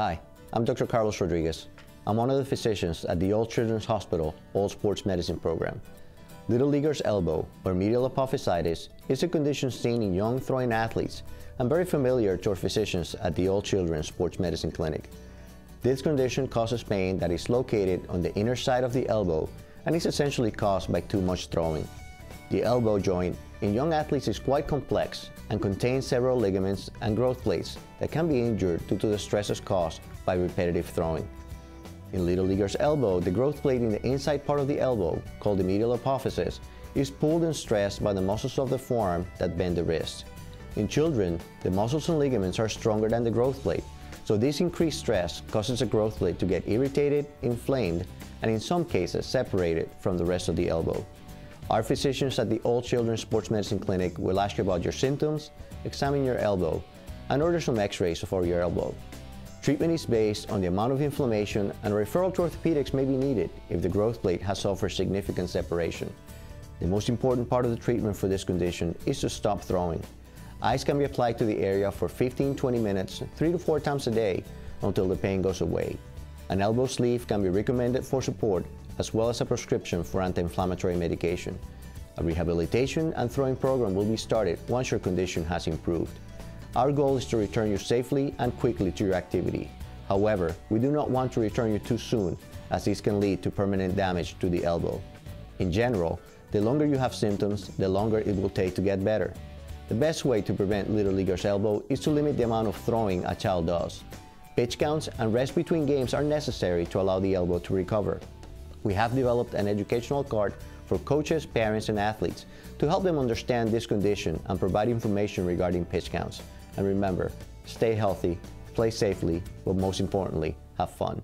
Hi, I'm Dr. Carlos Rodriguez. I'm one of the physicians at the All Children's Hospital All Sports Medicine program. Little leaguer's elbow, or medial apophysitis, is a condition seen in young throwing athletes and very familiar to our physicians at the All Children's Sports Medicine Clinic. This condition causes pain that is located on the inner side of the elbow and is essentially caused by too much throwing. The elbow joint in young athletes is quite complex and contains several ligaments and growth plates that can be injured due to the stresses caused by repetitive throwing. In Little Leaguer's elbow, the growth plate in the inside part of the elbow, called the medial apophysis, is pulled and stressed by the muscles of the forearm that bend the wrist. In children, the muscles and ligaments are stronger than the growth plate, so this increased stress causes the growth plate to get irritated, inflamed, and in some cases separated from the rest of the elbow. Our physicians at the All Children's Sports Medicine Clinic will ask you about your symptoms, examine your elbow, and order some x-rays for your elbow. Treatment is based on the amount of inflammation and referral to orthopedics may be needed if the growth plate has suffered significant separation. The most important part of the treatment for this condition is to stop throwing. Ice can be applied to the area for 15-20 minutes, 3 to 4 times a day until the pain goes away. An elbow sleeve can be recommended for support as well as a prescription for anti-inflammatory medication. A rehabilitation and throwing program will be started once your condition has improved. Our goal is to return you safely and quickly to your activity. However, we do not want to return you too soon as this can lead to permanent damage to the elbow. In general, the longer you have symptoms, the longer it will take to get better. The best way to prevent Little Leaguer's elbow is to limit the amount of throwing a child does. Pitch counts and rest between games are necessary to allow the elbow to recover we have developed an educational card for coaches, parents, and athletes to help them understand this condition and provide information regarding pitch counts. And remember, stay healthy, play safely, but most importantly, have fun.